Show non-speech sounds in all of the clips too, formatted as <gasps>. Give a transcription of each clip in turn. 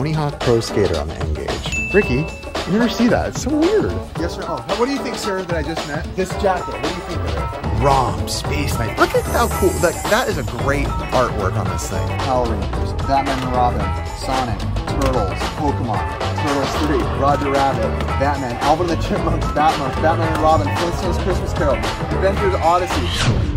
Tony Hawk Pro Skater on the N-Gage. Ricky, you never see that. It's so weird. Yes, sir. Oh, what do you think, sir, that I just met? This jacket. What do you think of it? ROM Space Knight. Look at how cool. That, that is a great artwork on this thing. Power Rangers, Batman and Robin, Sonic, Turtles, Pokemon, Turtles 3, Roger Rabbit, Batman, Alvin and the Chipmunks, Batman, Batman and Robin, Flintstones Christmas Carol, Avengers Odyssey.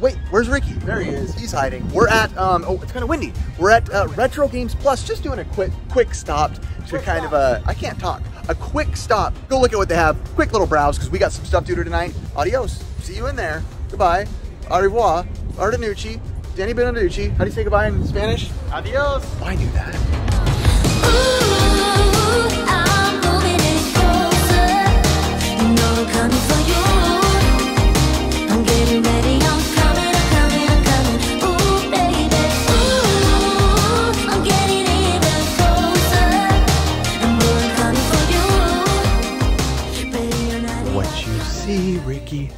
Wait, where's Ricky? There he is. He's hiding. We're at um. Oh, it's kind of windy. We're at uh, Retro Games Plus. Just doing a quick quick stop to kind of a. I can't talk. A quick stop. Go look at what they have. Quick little browse because we got some stuff to do tonight. Adios. See you in there. Goodbye. Au revoir. Artenucci. Danny Beneducci. How do you say goodbye in Spanish? Adios. Oh, I knew that. Ooh, see, Ricky?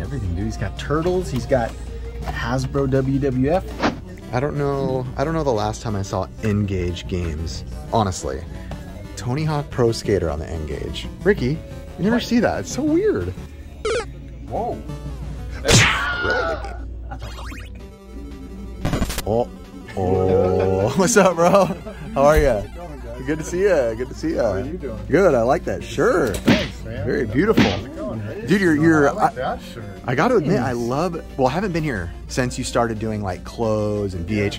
Everything, dude. He's got turtles. He's got Hasbro WWF. I don't know. I don't know the last time I saw N-Gage games. Honestly, Tony Hawk Pro Skater on the N-Gage. Ricky, you never see that. It's so weird. Whoa. Really good game. Oh, oh, <laughs> what's up, bro? How are you? Good to see you. Good to see you. How are you doing? Good. I like that. Sure. Thanks, man. Very beautiful. Dude, you're you're. I, that shirt. I got to admit, I love. Well, I haven't been here since you started doing like clothes and BH.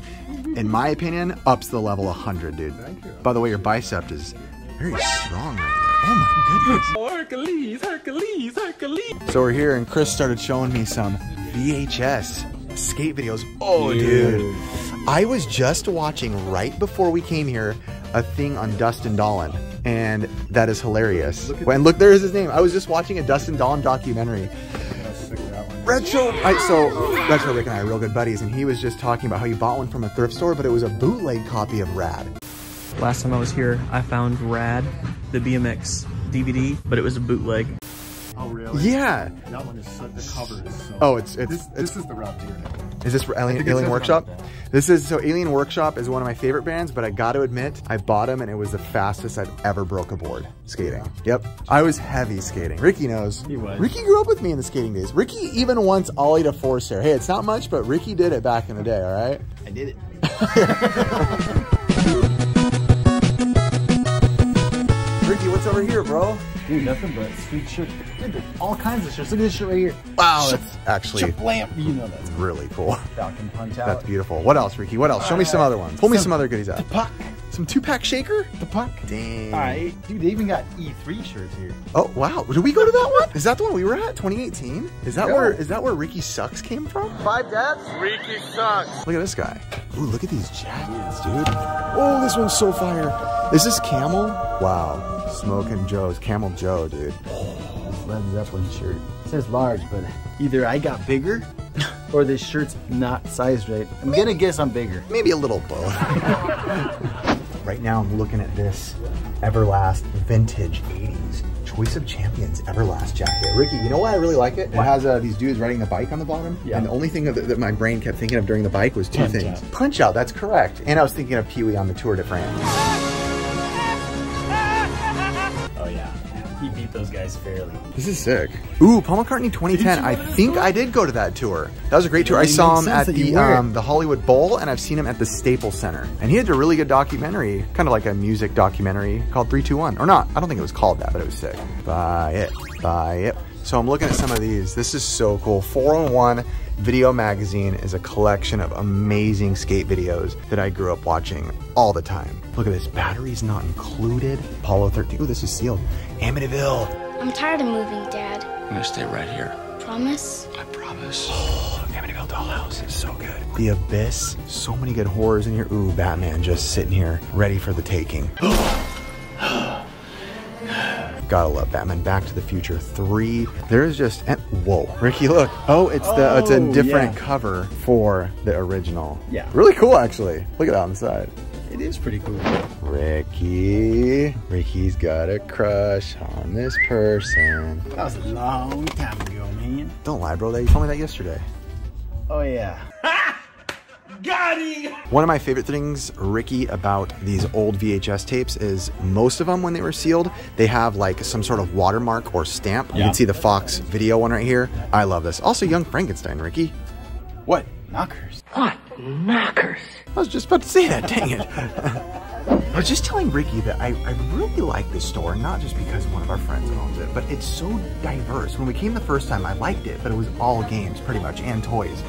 In my opinion, ups the level 100, dude. Thank you. By the way, your bicep is very strong right there. Oh my goodness. <laughs> Oh, Hercules, Hercules, Hercules. So we're here, and Chris started showing me some VHS skate videos. Oh, dude. I was just watching right before we came here a thing on Dustin Dollin, and that is hilarious. When look, there's his name. I was just watching a Dustin Dollin documentary. Retro. I, so Retro Rick and I are real good buddies, and he was just talking about how he bought one from a thrift store, but it was a bootleg copy of Rad. Last time I was here, I found Rad, the BMX DVD, but it was a bootleg. Oh, really? Yeah. That one is so, the cover is so. Oh, it's it's This, it's this is the Rob Deere. Is this for Alien, Alien Workshop? This is so Alien Workshop is one of my favorite bands, but I got to admit, I bought them and it was the fastest I've ever broke a board skating. Yep, I was heavy skating. Ricky knows. He was. Ricky grew up with me in the skating days. Ricky even once ollied a force hair. Hey, it's not much, but Ricky did it back in the day. All right. I did it. <laughs> Ricky, what's over here, bro? Dude, nothing but sweet shit. Dude, all kinds of shirts. Look at this shirt right here. Wow, that's actually lamp. You know that's really cool. Falcon Punch Out. That's beautiful. What else, Ricky? What else? Show me some other ones. Pull me Some- some other goodies out. The puck. Some two-pack shaker. The puck. Dang. All right, dude. They even got E3 shirts here. Oh wow! Did we go to that one? Is that the one we were at? 2018? Is that Yeah. where is that where Ricky Sucks came from? Five dads? Ricky sucks. Look at this guy. Ooh, look at these jackets, dude. Oh, this one's so fire. Is this Camel? Wow, Smoking Joe's Camel Joe, dude. This Led Zeppelin shirt. It says large, but either I got bigger <laughs> or this shirt's not sized right. I'm gonna guess I'm bigger. Maybe a little both. <laughs> right now, I'm looking at this Everlast vintage 80s Choice of Champions Everlast jacket. Ricky, you know why I really like it? It has uh, these dudes riding the bike on the bottom. Yeah. And the only thing that, that my brain kept thinking of during the bike was two Punch things. Out. Punch Out, that's correct. And I was thinking of Pee Wee on the Tour de France. Beat fairly. This is sick. Ooh, Paul McCartney 2010. I think I did go to that tour. That was a great tour. I saw him at the um, the Hollywood Bowl, and I've seen him at the Staples Center. And he had a really good documentary, kind of like a music documentary called 321. Or not, I don't think it was called that, but it was sick. Buy it, buy it. So I'm looking at some of these. This is so cool. 401 Video Magazine is a collection of amazing skate videos that I grew up watching all the time. Look at this, batteries not included. Apollo 13, ooh, this is sealed. Amityville, I'm tired of moving, Dad. I'm gonna stay right here. Promise? I promise. Oh, Amityville Dollhouse is so good. The Abyss, so many good horrors in here. Ooh, Batman just sitting here, ready for the taking. <gasps> Gotta love Batman. Back to the Future 3. There's just, and, whoa, Ricky, look. Oh, it's the, it's a Oh, different yeah. cover for the original. Yeah. Really cool, actually. Look at that on the side. It is pretty cool. Ricky. Ricky's got a crush on this person. That was a long time ago, man. Don't lie, bro. That you told me that yesterday. Oh yeah. <laughs> One of my favorite things, Ricky, about these old VHS tapes is most of them, when they were sealed, they have like some sort of watermark or stamp. You can see the Fox video one right here. I love this. Also, Young Frankenstein, Ricky. What? Knockers. I was just about to say that, dang it. <laughs> I was just telling Ricky that I, I really like this store, not just because one of our friends owns it, but it's so diverse. When we came the first time, I liked it, but it was all games pretty much and toys.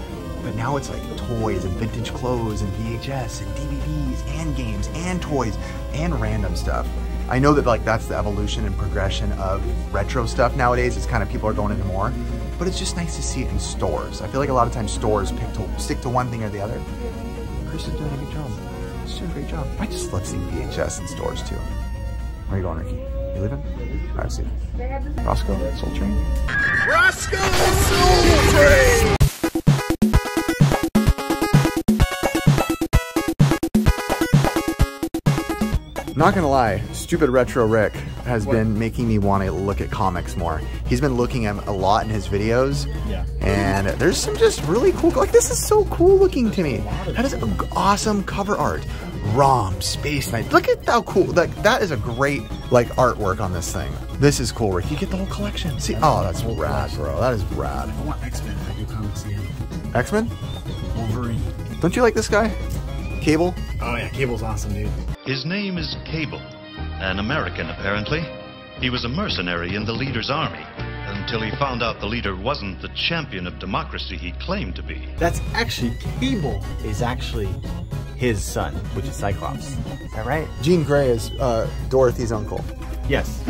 But now it's like toys and vintage clothes and VHS and DVDs and games and toys and random stuff. I know that like that's the evolution and progression of retro stuff nowadays. It's kind of people are going into more, but it's just nice to see it in stores. I feel like a lot of times stores pick to stick to one thing or the other. Chris is doing a good job. He's doing a great job. I just love seeing VHS in stores too. Where are you going, Ricky? You leaving? All right, see. you. Roscoe, Soul Train. Not gonna lie, stupid retro Rick has been making me want to look at comics more. He's been looking at a lot in his videos, Yeah. and there's some just really cool. Like this is so cool looking to me. That is awesome cover art. Rom Space Knight. Look at how cool. Like that is a great like artwork on this thing. This is cool, Rick. You get the whole collection. See, oh, that's rad, bro. That is rad. I want X-Men. I do comics again. X Men. Wolverine. Don't you like this guy? Cable. Oh yeah, Cable's awesome, dude. His name is Cable, an American apparently. He was a mercenary in the leader's army until he found out the leader wasn't the champion of democracy he claimed to be. That's actually Cable is actually his son, which is Cyclops. Is that right? Jean Grey is uh, Dorothy's uncle. Yes.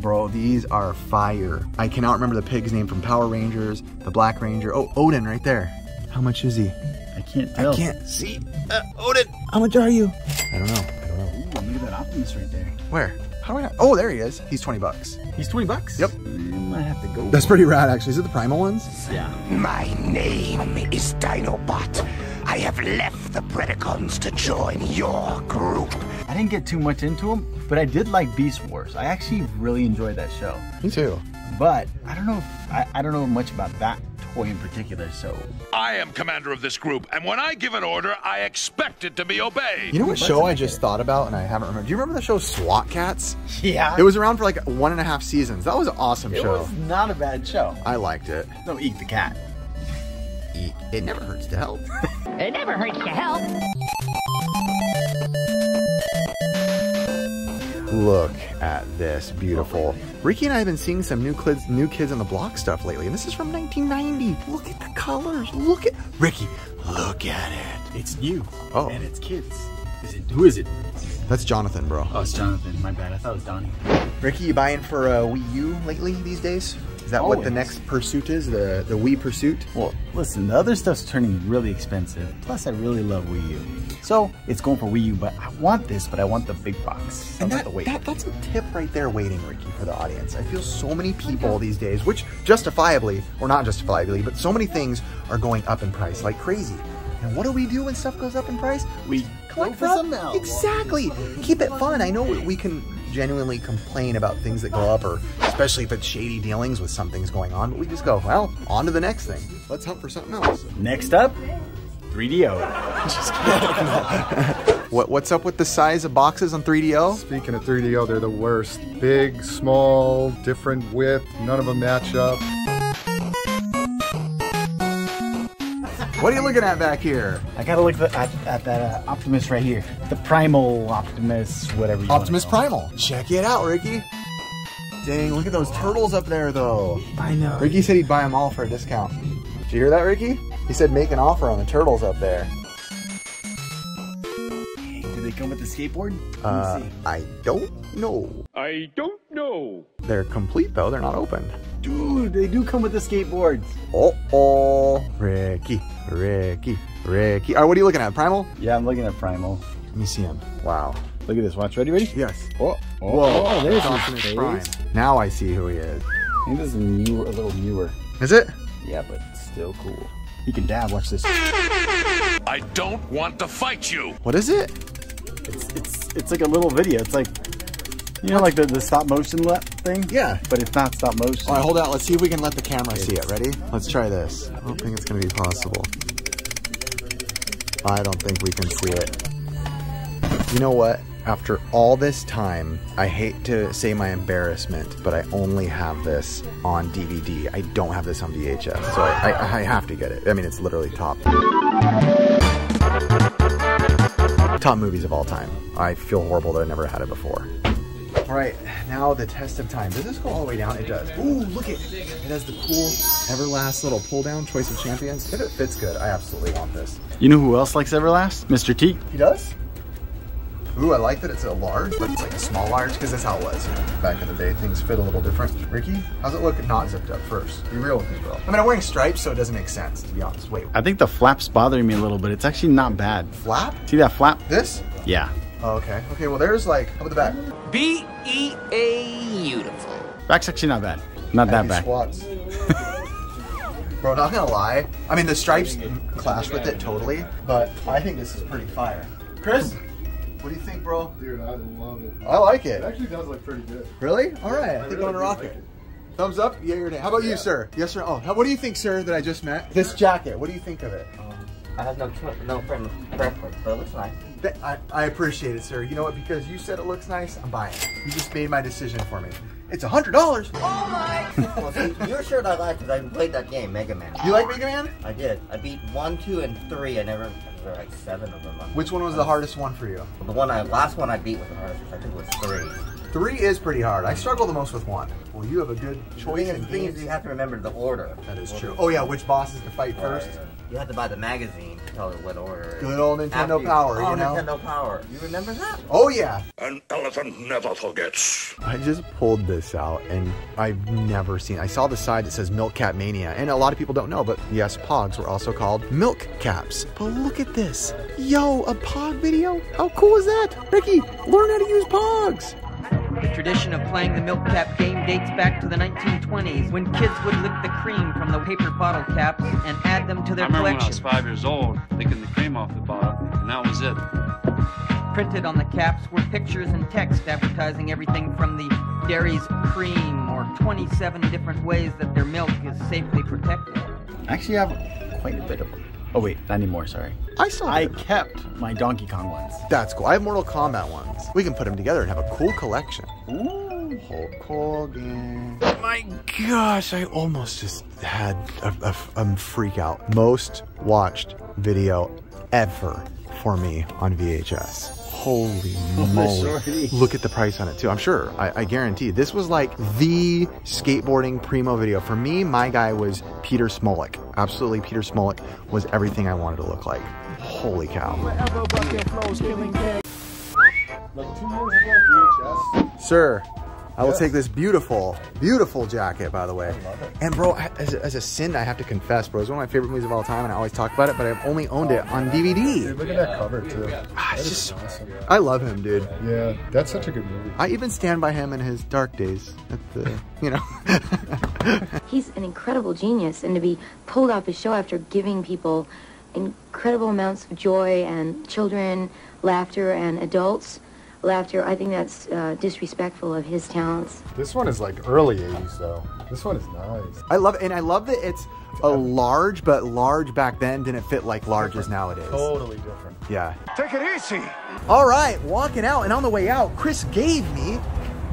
Bro, these are fire. I cannot remember the pig's name from Power Rangers, the Black Ranger. Oh, Odin right there. How much is he? I can't tell. I can't see. Uh, Odin, how much are you? I don't know. I. Ooh, look at that Optimus right there. Where? How do I not? Oh, there he is. He's 20 bucks. He's 20 bucks? Yep. Mm, I have to go. That's pretty rad, actually. Is it the Primal ones? Yeah. My name is Dinobot. I have left the Predacons to join your group. I didn't get too much into them, but I did like Beast Wars. I actually really enjoyed that show. Me too. But I don't know if I, I don't know much about that toy in particular, so I am commander of this group, and when I give an order, I expect it to be obeyed. You know what show I just thought about and I haven't remembered? Do you remember the show SWAT Kats? Yeah. It was around for like one and a half seasons. That was an awesome it show. was not a bad show. I liked it. No, Eek the Cat. Eek. It never hurts to help. <laughs> It never hurts to help. Look at this, beautiful. Ricky and I have been seeing some new kids, new kids on the block stuff lately, and this is from 1990. Look at the colors. Look at Ricky. Look at it. It's new. Oh. And it's kids. Is it who is it? That's Jonathan, bro. Oh, it's Jonathan. My bad. I thought it was Donnie. Ricky, you buying for a Wii U lately these days? Is that what the NES pursuit is? The the Wii pursuit? Well, listen, the other stuff's turning really expensive. Plus, I really love Wii U. So it's going for Wii U, but I want this, but I want the big box. So And that, that, that's a tip right there waiting, Ricky, for the audience. I feel so many people these days, which justifiably, or not justifiably, but so many things are going up in price like crazy. And what do we do when stuff goes up in price? We collect for some now. Exactly. Keep it fun. I know we can genuinely complain about things that go up, or especially if it's shady dealings with something's going on, but we just go, well, on to the next thing. Let's hunt for something else. Next up, 3DO. <laughs> <laughs> What, what's up with the size of boxes on 3DO? Speaking of 3DO, they're the worst. Big, small, different width, none of them match up. What are you looking at back here? I gotta look at, at, at that uh, Optimus right here. The Primal Optimus, whatever you Optimus call Primal. Check it out, Ricky. Dang, look at those turtles up there, though. I know. Ricky said he'd buy them all for a discount. Did you hear that, Ricky? He said make an offer on the turtles up there. Do come with the skateboard? Let me Uh, see. I don't know. I don't know. They're complete, though. They're not opened. Dude, they do come with the skateboards. Oh, oh. Ricky, Ricky, Ricky. All right, what are you looking at? Primal? Yeah, I'm looking at Primal. Let me see him. Wow. Look at this. Watch. Ready? Ready? Yes. Oh, oh, Whoa. oh there's Optimus his Prime. Now I see who he is. I think this is newer, a little newer. Is it? Yeah, but still cool. He can dab. Watch this. I don't want to fight you. What is it? It's it's it's like a little video. It's like you know, like the, the stop motion le- thing. Yeah. but it's not stop motion. All right, hold out. Let's see if we can let the camera see it. Ready? Let's try this. I don't think it's going to be possible. I don't think we can see it. You know what? After all this time, I hate to say my embarrassment, but I only have this on DVD. I don't have this on VHS, so I, I, I have to get it. I mean, it's literally top. Top movies of all time. I feel horrible that I never had it before. All right, now the test of time. Does this go all the way down? It does. Ooh, look it. It has the cool Everlast little pull down choice of champions. If it fits good, I absolutely want this. You know who else likes Everlast? Mr. T. He does? Ooh, I like that it's a large, but it's like a small large because that's how it was. You know, back in the day, things fit a little different. Ricky, how's it look not zipped up first? Be real with me, bro. I mean, I'm wearing stripes, so it doesn't make sense, to be honest. Wait, I think the flap's bothering me a little bit. It's actually not bad. flap? See that flap? This? Yeah. Oh, okay. Okay, well, there's like, how about the back? B E A beautiful. Back's actually not bad. Not that bad. Squats. <laughs> Bro, not gonna lie. I mean, the stripes clash with it totally, but I think this is pretty fire. Chris, what do you think, bro? Dude, I love it. I like It it. actually does look pretty good. Really? All right. I think really I'm gonna rock like it. it. Thumbs up, yeah or nay. How about you, sir? Yes or oh? How, what do you think, sir, that I just met? This jacket. What do you think of it? Um, I have no choice, no frame of preference, but it looks nice. I, I appreciate it, sir. You know what? Because you said it looks nice, I'm buying it. You just made my decision for me. It's a hundred dollars. Oh <laughs> well, see, you're sure I like because I played that game, Mega Man. You like Mega Man? I did. I beat one, two, and three. I never. There were like seven of them. Which one was the hardest one for you? The one I last one I beat was the hardest. I think it was three. Three is pretty hard. I struggle the most with one. Well, you have a good The choice thing is, the thing is, you have to remember the order. That is true. Oh yeah, which bosses to fight first? You have to buy the magazine to tell it what order. Good old Nintendo After you- Power, Oh, you know? Nintendo Power. You remember that? Oh yeah. An elephant never forgets. I just pulled this out and I've never seen. I saw the side that says Milk Cap Mania, and a lot of people don't know, but yes, Pogs were also called Milk Caps. But look at this, yo, a Pog video? How cool is that, Ricky? Learn how to use Pogs. The tradition of playing the milk cap game dates back to the 1920s when kids would lick the cream from the paper bottle caps and add them to their I remember when I collection. was five years old, licking the cream off the bottle, and that was it. Printed on the caps were pictures and text advertising everything from the dairy's cream or 27 different ways that their milk is safely protected. Actually, I actually have quite a bit of them. Oh wait, not anymore. Sorry. I saw. I kept my Donkey Kong ones. That's cool. I have Mortal Kombat ones. We can put them together and have a cool collection. Ooh, Hulk Hogan. Oh my gosh, I almost just had a, a, a freak out. Most watched video ever for me on VHS. Holy <laughs> oh, moly. Look at the price on it too. I'm sure, I, I guarantee. This was like the skateboarding primo video. For me, my guy was Peter Smolik. Absolutely, Peter Smolik was everything I wanted to look like. Holy cow. Like two years ago, VHS. Sir, I will Yes. take this beautiful, beautiful jacket, by the way. And bro, as a, as a sin, I have to confess, bro, it's one of my favorite movies of all time, and I always talk about it, but I've only owned it on DVD. Dude, look at that cover too. Ah, That it's is just, awesome. I love him, dude. Yeah, that's such a good movie. I even stand by him in his dark days. At the, you know. <laughs> He's an incredible genius, and to be pulled off his show after giving people incredible amounts of joy and children laughter and adults laughter, I think that's uh, disrespectful of his talents. This one is like early 80s though. This one is nice. I love it, and I love that it's a large, but large back then didn't fit like large as nowadays. Totally different. Yeah. Take it easy. All right, walking out, and on the way out, Chris gave me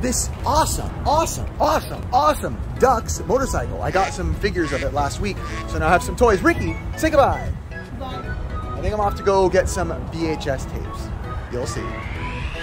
this awesome, awesome, awesome, awesome Ducks motorcycle. I got some figures of it last week, so now I have some toys. Ricky, say goodbye. Bye. I think I'm off to go get some VHS tapes. You'll see.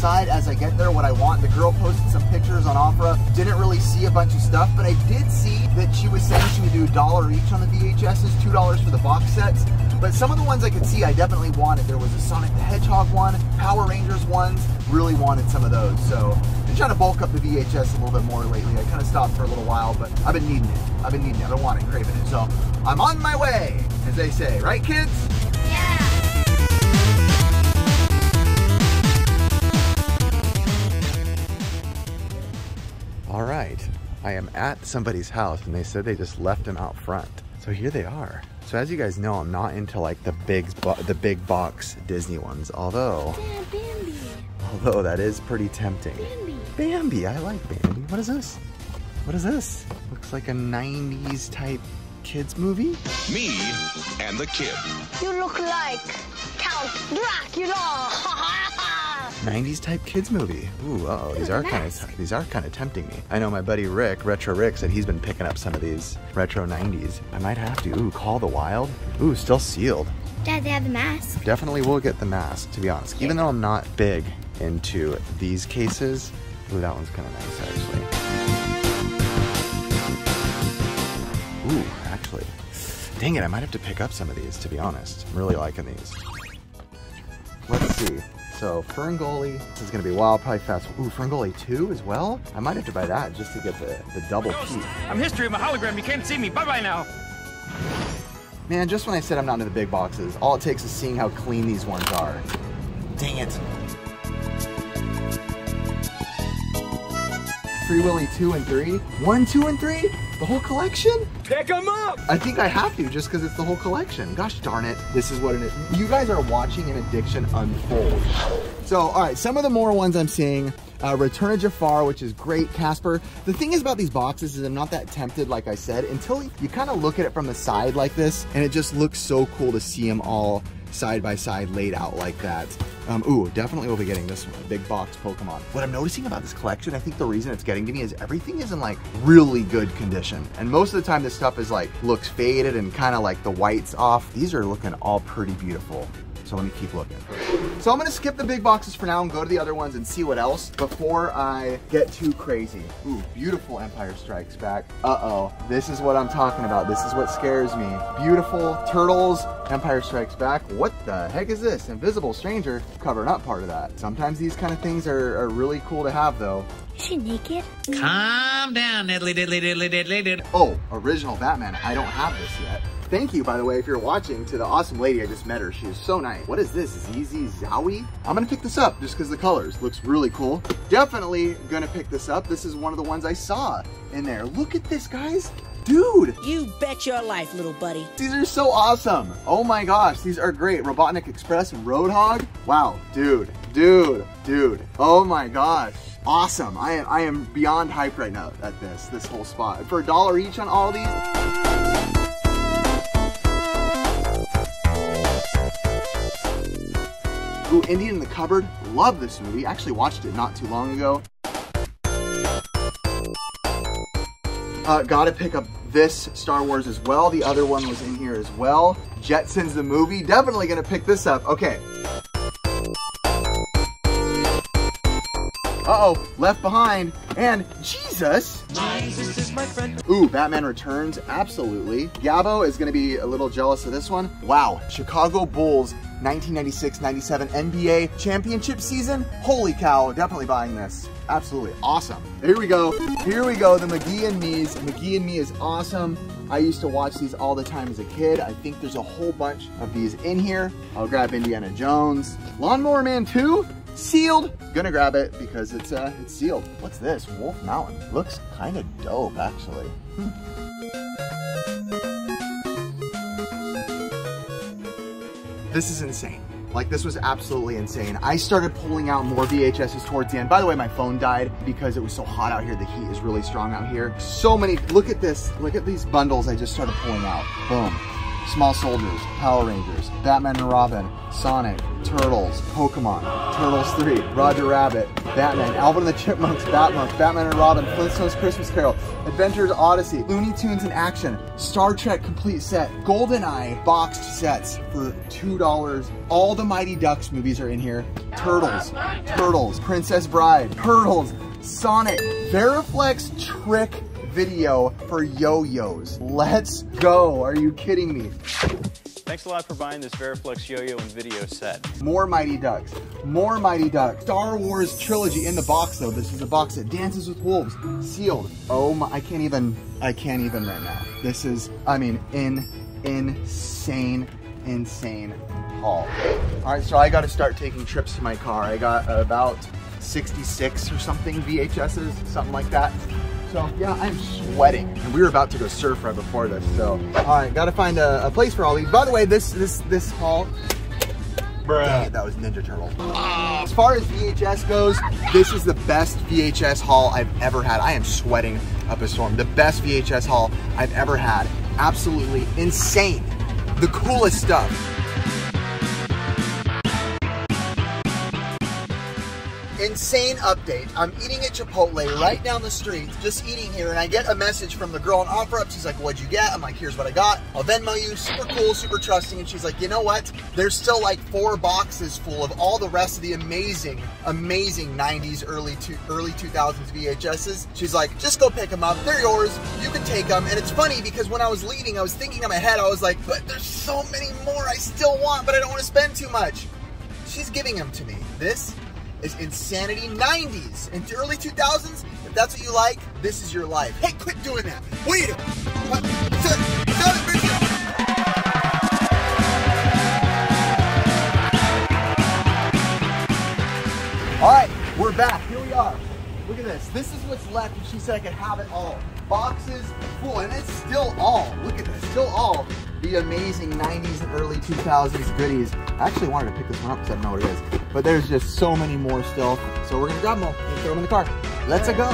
decide as I get there what I want. The girl posted some pictures on OfferUp. Didn't really see a bunch of stuff, but I did see that she was saying she would do a dollar each on the VHSs, two dollars for the box sets. But some of the ones I could see I definitely wanted. There was a Sonic the Hedgehog one, Power Rangers ones. Really wanted some of those. So Been trying to bulk up the VHS a little bit more lately. I kind of stopped for a little while, but I've been needing it. I've been needing it. I've been wanting, craving it. So I'm on my way, as they say, right, kids? I am at somebody's house and they said they just left them out front. So here they are. So as you guys know, I'm not into like the big, the big box Disney ones. Although, although that is pretty tempting. Bambi. Bambi, I like Bambi. What is this? What is this? Looks like a 90s type kids movie. Me and the kid. You look like Count Dracula. <laughs> 90s type kids movie. Ooh, uh oh, these are kind of these are kind of tempting me. I know my buddy Rick, Retro Rick, said he's been picking up some of these retro 90s. I might have to. Ooh, Call the Wild. Ooh, still sealed. Dad, they have the mask. Definitely will get the mask, to be honest. Even though I'm not big into these cases. Ooh, that one's kind of nice, actually. Ooh, actually. Dang it, I might have to pick up some of these, to be honest. I'm really liking these. Let's see. So, Ferngully, this is going to be wild, probably fast. Ooh, Ferngully 2 as well? I might have to buy that just to get the, the double peak. I'm history. I'm a hologram. You can't see me. Bye bye now. Man, just when I said I'm not into the big boxes, all it takes is seeing how clean these ones are. Dang it. Free Willy 2 and 3? 1, 2, and 3? The whole collection? Pick them up. I think I have to just because it's the whole collection. Gosh darn it. This is what it is. You guys are watching an addiction unfold. So, all right, some of the more ones I'm seeing. Uh, Return of Jafar, which is great. Casper. The thing is about these boxes is I'm not that tempted, like I said, until you kind of look at it from the side like this, and it just looks so cool to see them all side by side laid out like that. Um, ooh, definitely will be getting this one, big box Pokemon. What I'm noticing about this collection, I think the reason it's getting to me is everything is in like really good condition. And most of the time this stuff is like, looks faded and kind of like the white's off. These are looking all pretty beautiful. So let me keep looking. So I'm gonna skip the big boxes for now and go to the other ones and see what else before I get too crazy. Ooh, beautiful Empire Strikes Back. Uh-oh, this is what I'm talking about. This is what scares me. Beautiful Turtles, Empire Strikes Back. What the heck is this? Invisible Stranger covering up part of that. Sometimes these kind of things are, are really cool to have though. Is she naked? Calm down, diddly diddly diddly diddly diddly. Oh, original Batman. I don't have this yet. Thank you, by the way, if you're watching, to the awesome lady I just met her. She is so nice. What is this? ZZ Zowie? I'm gonna pick this up just because the colors looks really cool. Definitely gonna pick this up. This is one of the ones I saw in there. Look at this, guys. Dude, You bet your life, little buddy. these are so awesome. Oh my gosh, these are great. Robotnik Express and Roadhog. Wow, dude, dude, dude. Oh my gosh. Awesome. I am I am beyond hyped right now at this, this whole spot. For a dollar each on all these. Ooh, Indian in the Cupboard. Love this movie. Actually watched it not too long ago. Uh, gotta pick up this Star Wars as well. The other one was in here as well. Jetsons the movie. Definitely gonna pick this up. Okay. Uh-oh, Left Behind, and Jesus! Jesus is my friend. Ooh, Batman Returns, absolutely. Gabo is gonna be a little jealous of this one. Wow, Chicago Bulls 1996-97 NBA championship season. Holy cow, definitely buying this. Absolutely awesome. Here we go. Here we go, the McGee and Me's. McGee and Me is awesome. I used to watch these all the time as a kid. I think there's a whole bunch of these in here. I'll grab Indiana Jones. Lawnmower Man 2, sealed. Gonna grab it because it's uh it's sealed. What's this? Wolf Mountain. Looks kind of dope actually. This is insane. Like this was absolutely insane. I started pulling out more VHSs towards the end. By the way, my phone died because it was so hot out here. The heat is really strong out here. So many, look at this. Look at these bundles I just started pulling out. Boom. Small Soldiers, Power Rangers, Batman and Robin, Sonic, Turtles, Pokemon, Turtles 3, Roger Rabbit, Batman, Alvin and the Chipmunks, Batman, Batman and Robin, Flintstones Christmas Carol, Adventures Odyssey, Looney Tunes in Action, Star Trek Complete Set, GoldenEye boxed sets for $2. All the Mighty Ducks movies are in here. Turtles, Turtles, Princess Bride, Turtles, Sonic, Veriflex Trick video for yo-yos. Let's go. Are you kidding me? Thanks a lot for buying this Veriflex yo-yo and video set. More Mighty Ducks. More Mighty Ducks. Star Wars trilogy in the box though. This is a box that Dances with Wolves. Sealed. Oh my, I can't even, I can't even right now. This is, I mean, in, insane, insane haul. All right, so I got to start taking trips to my car. I got about 66 or something VHSs, something like that. So yeah, I'm sweating. And we were about to go surf right before this. So all right, got to find a, a place for all these. By the way, this this this haul. It, that was Ninja Turtle. As far as VHS goes, this is the best VHS haul I've ever had. I am sweating up a storm. The best VHS haul I've ever had. Absolutely insane. The coolest stuff. Insane update. I'm eating at Chipotle right down the street, just eating here, and I get a message from the girl on OfferUp. She's like, What'd you get? I'm like, Here's what I got. I'll Venmo you. Super cool, super trusting. And she's like, You know what? There's still like four boxes full of all the rest of the amazing, amazing 90s, early to early 2000s VHSs. She's like, Just go pick them up. They're yours. You can take them. And it's funny because when I was leaving, I was thinking in my head, I was like, But there's so many more I still want, but I don't want to spend too much. She's giving them to me. This is Insanity 90s into early 2000s. If that's what you like, this is your life. Hey, quit doing that. You doing? What? All right, we're back. Here we are. Look at this. This is what's left, and she said I could have it all. Boxes full, and it's still all. Look at this. Still all the amazing 90s and early 2000s goodies. I actually wanted to pick this one up because I don't know what it is. But there's just so many more still. So we're to grab them all and throw them in the car. Let's -a go.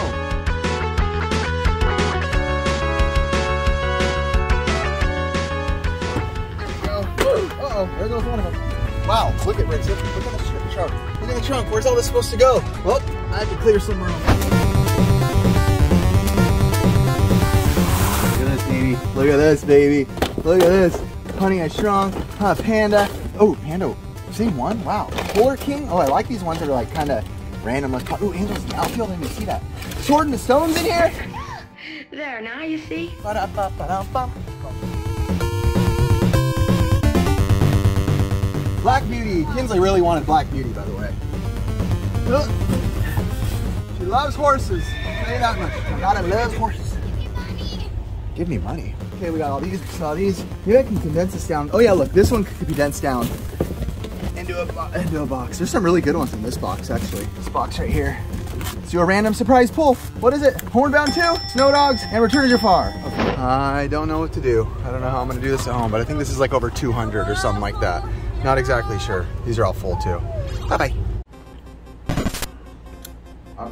Uh-oh, there goes one of them. Wow, look at Richard. Look at the trunk. Look at the trunk. Where's all this supposed to go? Well, I have to clear some room. Look at this, baby. Look at this, baby. Look at. Honey, I Shrunk. Huh, Panda. Oh, Panda. Same one? Wow. Polar King. Oh, I like these ones that are like kind of random. Oh, Angels in the outfield. I didn't even see that. Sword and the Stones in here. <laughs> There, now you see? Ba-da-ba-ba-dum-bum. Black Beauty. Kinsley really wanted Black Beauty, by the way. She loves horses. I'll tell you that much. I love horses. Give me money. Okay, we got all these. Saw these. Maybe I can condense this down. Oh yeah, look, this one could be condensed down into a into a box. There's some really good ones in this box, actually. This box right here. Let's do a random surprise pull. What is it? Hornbound 2, Snow Dogs, and Return to Jafar. Okay. I don't know what to do. I don't know how I'm gonna do this at home, but I think this is like over 200 or something like that. Not exactly sure. These are all full too. Bye-bye.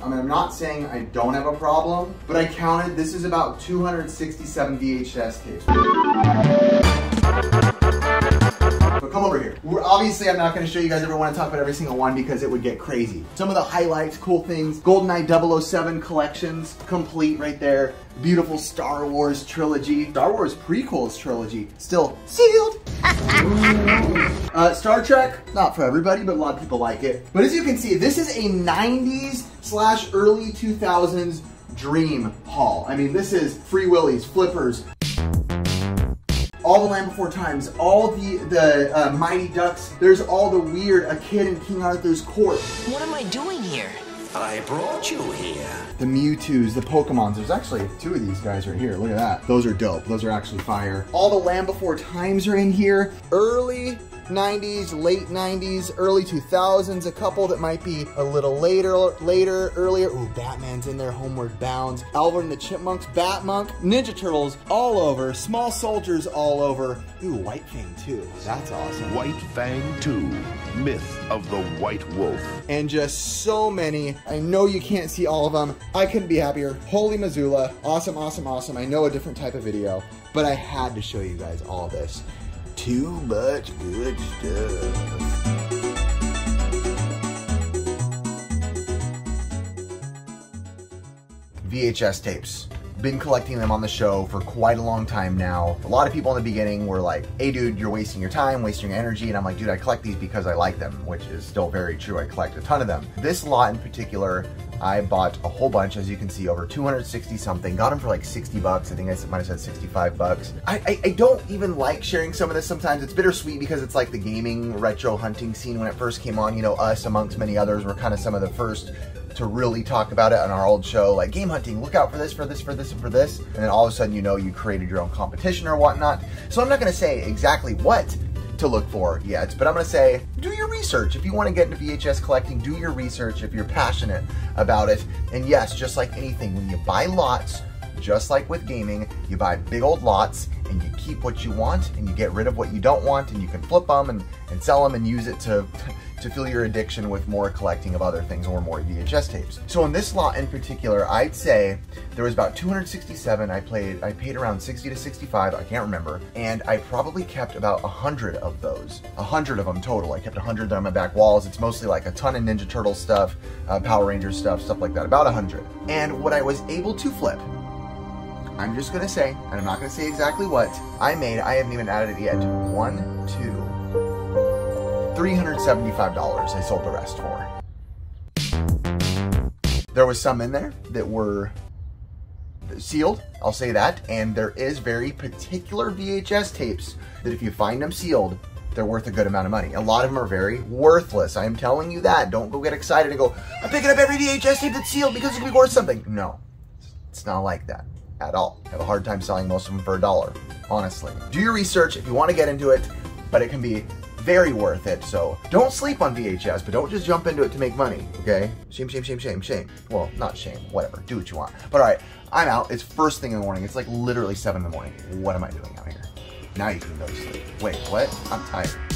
I mean, I'm not saying I don't have a problem, but I counted, this is about 267 VHS tapes. Come over here. We're, obviously, I'm not going to show you guys every one and talk about every single one because it would get crazy. Some of the highlights, cool things, GoldenEye 007 collections, complete right there. Beautiful Star Wars trilogy. Star Wars prequels trilogy, still sealed. <laughs> uh, Star Trek, not for everybody, but a lot of people like it. But as you can see, this is a 90s slash early 2000s dream haul. I mean, this is Free Willies, Flippers, all the Land Before Times, all the the uh, Mighty Ducks. There's all the weird A Kid in King Arthur's Court. What am I doing here? I brought you here. The Mewtwo's, the Pokemons. There's actually two of these guys right here. Look at that. Those are dope. Those are actually fire. All the Land Before Times are in here. Early 90s, late 90s, early 2000s. A couple that might be a little later, later, earlier. Ooh, Batman's in there. Homeward Bound. Alvin and the Chipmunks, Batmonk, Ninja Turtles all over. Small Soldiers all over. Ooh, White Fang too. That's awesome. White Fang 2, Myth of the White Wolf. and just so many. I know you can't see all of them. I couldn't be happier. Holy Missoula. Awesome, awesome, awesome. I know a different type of video, but I had to show you guys all this. Too much good stuff. VHS tapes. been collecting them on the show for quite a long time now. A lot of people in the beginning were like, hey dude, you're wasting your time, wasting your energy. And I'm like, dude, I collect these because I like them, which is still very true. I collect a ton of them. This lot in particular, I bought a whole bunch, as you can see, over 260 something. Got them for like 60 bucks. I think I might have said 65 bucks. I, I, I don't even like sharing some of this sometimes. It's bittersweet because it's like the gaming retro hunting scene when it first came on. You know, us amongst many others were kind of some of the first to really talk about it on our old show, like game hunting, look out for this, for this, for this, and for this. And then all of a sudden, you know, you created your own competition or whatnot. So I'm not gonna say exactly what to look for yet, but I'm gonna say do your research. If you wanna get into VHS collecting, do your research if you're passionate about it. And yes, just like anything, when you buy lots, just like with gaming, you buy big old lots and you keep what you want and you get rid of what you don't want and you can flip them and, and sell them and use it to to fill your addiction with more collecting of other things or more VHS tapes. So in this lot in particular, I'd say there was about 267. I played, I paid around 60 to 65, I can't remember. And I probably kept about 100 of those. 100 of them total. I kept 100 on my back walls. It's mostly like a ton of Ninja Turtle stuff, uh, Power Rangers stuff, stuff like that. About 100. And what I was able to flip I'm just gonna say, and I'm not gonna say exactly what, I made, I haven't even added it yet. One, two, $375 I sold the rest for. There was some in there that were sealed, I'll say that, and there is very particular VHS tapes that if you find them sealed, they're worth a good amount of money. A lot of them are very worthless. I am telling you that. Don't go get excited and go, I'm picking up every VHS tape that's sealed because it'll be worth something. No, it's not like that at all. I have a hard time selling most of them for a dollar, honestly. Do your research if you want to get into it, but it can be very worth it. So don't sleep on VHS, but don't just jump into it to make money, okay? Shame, shame, shame, shame, shame. Well, not shame, whatever. Do what you want. But all right, I'm out. It's first thing in the morning. It's like literally seven in the morning. What am I doing out here? Now you can go to sleep. Wait, what? I'm tired.